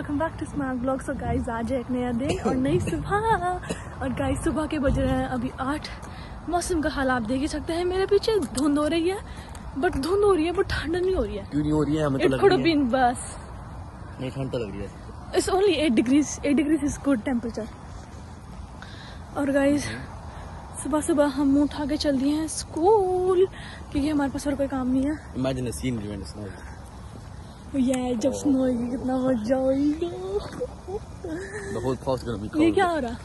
Welcome back to smart blog so guys आज है एक नया दिन और नई सुबह। और गाइस सुबह के बज रहे हैं अभी आठ। मौसम का हाल आप देख ही सकते हैं। मेरे पीछे धुंध हो रही है बट धुंध हो रही है बट ठंड नहीं हो रही है। क्यों नहीं हो रही है? हमें तो लग रही है। बस। नहीं ठंड तो लग रही है। It's only eight degrees eight degrees is good temperature और गाइस सुबह सुबह हम मुँह उठा के चल दिए हैं स्कूल क्योंकि हमारे पास और कोई काम नहीं है। Imagine the scene when snow ये जब स्नो होगी कितना मज़ा होल क्लास गोना बी ये क्या हो रहा?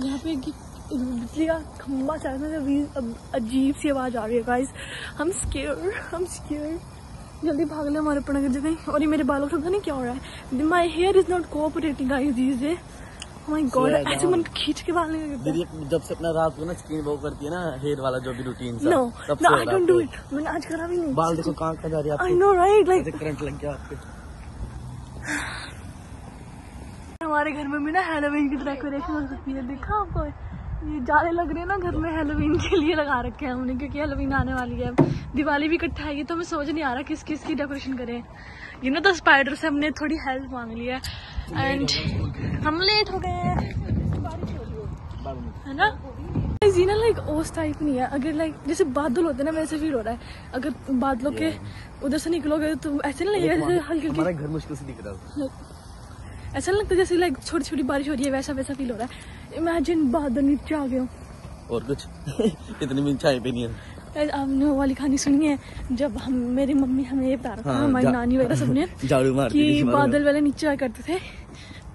यहाँ पे बिजली का खम्बा चल रहा है अभी अजीब सी आवाज़ आ रही है गाइस हम स्केयर हम स्केयर जल्दी भाग ले हमारे ऊपर नगर कहीं और ये मेरे बालों से पता नहीं क्या हो रहा है। My hair is not cooperating guys these day my god Slow ऐसे मन खींच के बाल दीदी जब से अपना रात को ना स्किन वो करती है ना हेयर वाला जो भी रूटीन सा नो तब नो से आई डोंट डू इट मैंने आज करा भी नहीं। बाल देखो कहाँ जा रही है I know right like current लग गया आपके। हमारे घर में भी ना हेलोवीन की डेकोरेशन हो सकती है। देखा आपको? ये जाले लग रहे हैं ना घर में हेलोवीन के लिए लगा रखे हैं हमने क्योंकि हेलोवीन आने वाली है। दिवाली भी इकट्ठा आएगी तो हमें समझ नहीं आ रहा किस किस की डेकोरेशन करें। यू नो द स्पाइडर से हमने थोड़ी हेल्प मांग ली है। एंड हम लेट हो गए हैं। है ना? जीना लाइक ओस टाइप नहीं है। अगर लाइक जैसे बादल होते ना वैसे फील हो रहा है। अगर बादलों के उधर से निकलोगे तो ऐसे नहीं लगेगा जैसे हल्की हल्की। हमारा घर मुश्किल से दिख रहा है ऐसा लगता जैसे लाइक छोटी छोटी बारिश हो रही है वैसा वैसा फील हो रहा है। इमेजिन बादल नीचे आ गए और कुछ? इतनी भी चाय पे नहीं है आपने वो वाली कहानी सुनी है जब हम मेरी मम्मी हमें ये बता रहा था हाँ, हमारी जा- नानी वगैरह सबने झाड़ू मारती कि बादल वाले नीचे आया करते थे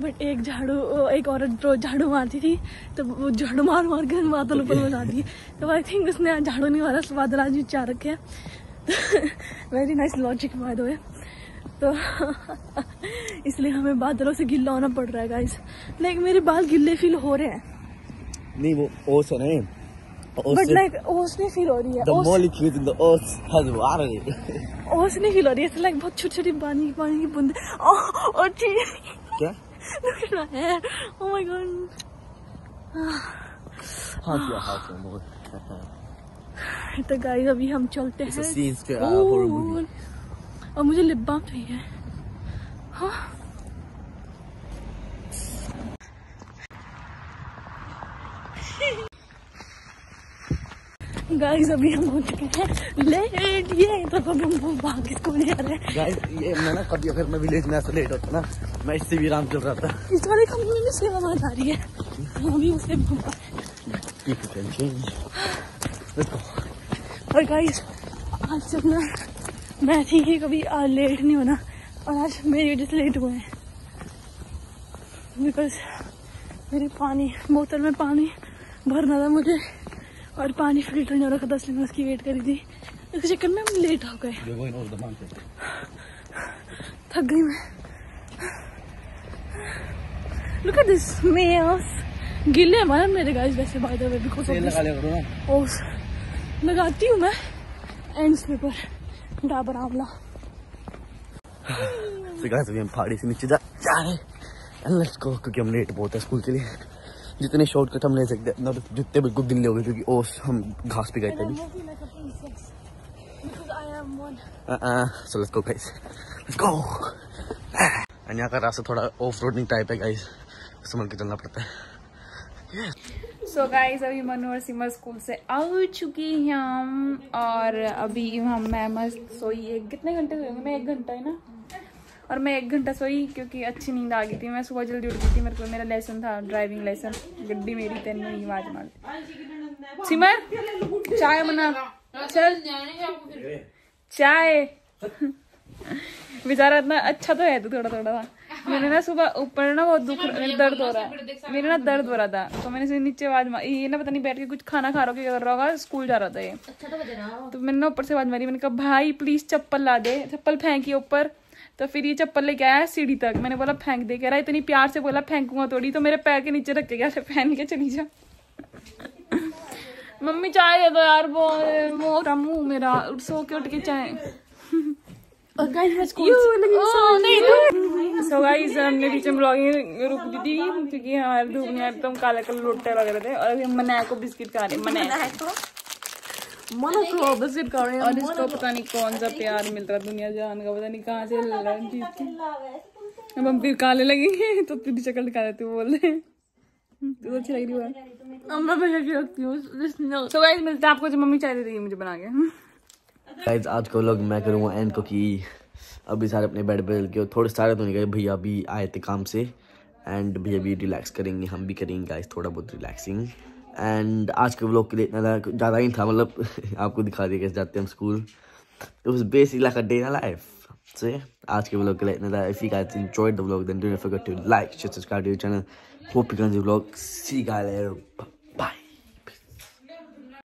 बट एक झाड़ू एक औरत रोज झाड़ू मारती थी तो वो झाड़ू मार मार कर बादल ऊपर बना दिए। तो आई थिंक उसने झाड़ू नहीं मारा बादल आज नीचे आ रखे हैं। Very nice logic by the way तो इसलिए हमें बादलों से गिल्ला होना पड़ रहा है गाइस लाइक मेरे बाल गिल्ले फील हो रहे हैं. नहीं वो ओस है ना ओस बट लाइक ओस नहीं फील हो रही है. the ओस molecules in the earth has water ओस नहीं फील हो रही है. लाइक बहुत छोटी छोटी पानी पानी की बूंद और क्या? है. ओ माय गॉड हाँ क्या हाँ क्या मोर तो गाइस अभी हम चलते हैं. movie. स्कूल। और मुझे लिप बाम चाहिए. हाँ. गाइस अभी हम हो चुके हैं लेट ये तो कब हम भाग स्कूल जा रहे हैं? गाइस ये मैं ना कभी अगर मैं विलेज में ऐसा लेट होता ना मैं इससे भी आराम चल रहा था। इस वाले कमरे में से आवाज़ आ रही है। अभी उसे Keep it and change. Let's और गाइस आज से अपना मैं थी कि कभी आज लेट नहीं होना और आज मेरी वजह से लेट हुए हैं। बिकॉज़ मेरे पानी बोतल में पानी भरना था मुझे। और पानी फ़िल्टर नहीं हो रखा था इसलिए मैं उसकी वेट करी थी। इस चक्कर में हम लेट हो गए. थक गई मैं। लुक एट दिस मेयर्स गिले हमारे मेरे गाइस वैसे बाय द वे बिकॉज़ ना। ओस लगाती हूँ मैं। एंड्स पेपर डाबर आंवला। So guys अभी हम पहाड़ी से नीचे जा जा रहे हैं। Let's go क्योंकि हम लेट बहुत है स्कूल के लिए। जितने शॉर्टकट हम ले सकते हैं मतलब जितने बिल्कुल दिल्ली हो गए क्योंकि ओस हम घास पे गए थे. So let's go, guys. Let's go. And यहाँ का रास्ता थोड़ा ऑफ़ रोडिंग टाइप है गाइस संभल के चलना पड़ता है सो गाइस अभी मनु और सीमा स्कूल से आ चुकी हैं हम, और अभी हम, मैं मस्त सोई कितने घंटे सोई मैं एक घंटा है ना और मैं एक घंटा सोई क्योंकि अच्छी नींद आ गई थी। मैं सुबह जल्दी उठ गई थी मेरे को मेरा लेसन था ड्राइविंग लेसन गड्डी मेरी तेन ही आवाज़ मार सीमा चाय बना। चल। चाय। बेचारा इतना अच्छा तो है तू थोड़ा थोड़ा सा। मैंने ना सुबह ऊपर ना बहुत दुख दर्द हो रहा है। मेरे ना दर्द हो रहा था। तो मैंने नीचे आवाज़ मारी ये ना पता नहीं बैठ के कुछ खाना खा रहा क्या कर रहा होगा स्कूल जा रहा था ये। अच्छा तो मैंने ना ऊपर से आवाज़ मारी मैंने कहा भाई प्लीज़ चप्पल ला दे। चप्पल फेंकी ऊपर। तो फिर ये चप्पल लेके आया सीढ़ी तक। मैंने बोला फेंक दे कह रहा इतनी प्यार से बोला फेंकूँगा थोड़ी। तो मेरे पैर के नीचे रख के गया पहन के चली जा। मम्मी चाय दे दो यार वो मोटा मुँह मेरा सो के उठ के चाय। सो गाइस हमने बीच में ब्लॉगिंग रुक दी थी क्योंकि हमारे धूप में एकदम काले काले लोटे लग रहे थे और अभी हम मनाया को बिस्किट खा रहे मनाया मना को ऑपोजिट कर रहे और इसको पता नहीं कौन सा प्यार मिल रहा दुनिया जान का पता नहीं कहाँ से लड़ा अब हम फिर काले लगेंगे तो तेरी शक्ल दिखा देते बोल रहे तो अच्छी लग रही है। अब मैं भैया की रखती हूँ सो गाइस मिलते हैं आपको जो मम्मी चाय दे देगी मुझे बना के। गाइस आज का व्लॉग मैं करूँगा एंड को कि अभी सारे अपने बेड पे के थोड़े सारे तो नहीं गए भैया अभी आए थे काम से। एंड भैया भी रिलैक्स करेंगे हम भी करेंगे गाइस थोड़ा बहुत रिलैक्सिंग एंड आज के ब्लॉग के लिए इतना ज़्यादा ही था मतलब आपको दिखा दिया कैसे जाते हम स्कूल तो बस basic like a day in life so आज के ब्लॉग के लिए इतना था if you the blog then don't forget to like share subscribe to channel hope you can the blog see guys